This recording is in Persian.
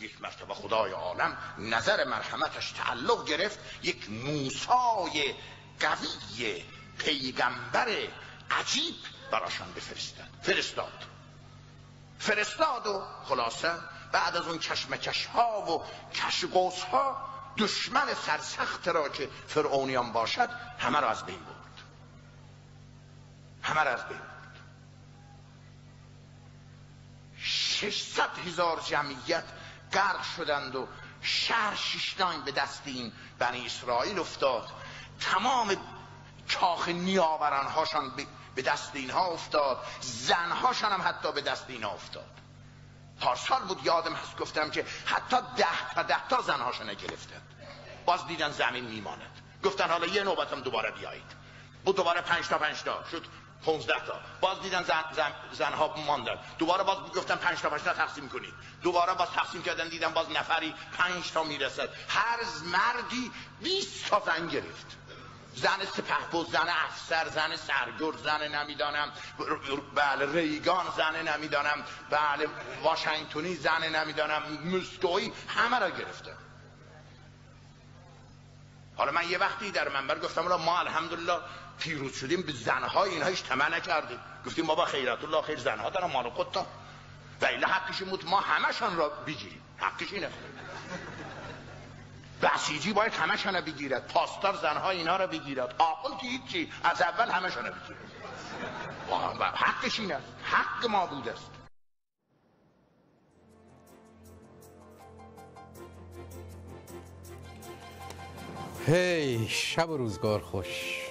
یک مرتبه خدای عالم نظر مرحمتش تعلق گرفت یک موسای قوی پیگمبر عجیب براشان بفرستد فرستاد. فرستاد و خلاصه بعد از اون کشمکش ها و کشگوس ها دشمن سرسخت را که فرعونیان باشد همه را از بین برد. همه را از بین برد. 600 هزار جمعیت غرق شدند و شهر شیشتاین به دست این بنی اسرائیل افتاد. تمام کاخ نیاوران هاشان به دست اینها افتاد. زنهاشان هم حتی به دست اینها افتاد. پارسال بود یادم هست گفتم که حتی ده تا ده تا زنهاشان گرفتند. باز دیدن زمین میماند. گفتن حالا یه نوبت هم دوباره بیایید. بود دوباره پنج تا پنج تا. شد 15 تا. باز دیدن زن, زن, زنها ماندن. دوباره باز گفتن 5 تا 5 تا تقسیم کنید. دوباره باز تقسیم کردن دیدن باز نفری 5 تا می‌رسد. هر مردی 20 تا زن گرفت. زن سپهبد زن افسر زن سرگرد زن نمی‌دانم. بله ریگان زن نمی‌دانم. بله واشنگتنی زن نمی‌دانم. مسکوی همه را گرفته. حالا من یه وقتی در منبر گفتم ما الحمدلله پیروز شدیم به زنهای اینها هیچ طمع نکردیم. گفتیم ما با خیرت الله خیر زنها دارن مال خودتا و الا حقش بود ما همشان را بگیریم. حقش اینه. بسیجی باید همشان را بگیرد. پاسدار زنها اینها را بگیرد. آقل که هیچی. از اول همشان را بگیرد. حقش این است حق ما بود است. هی شب و روزگار خوش.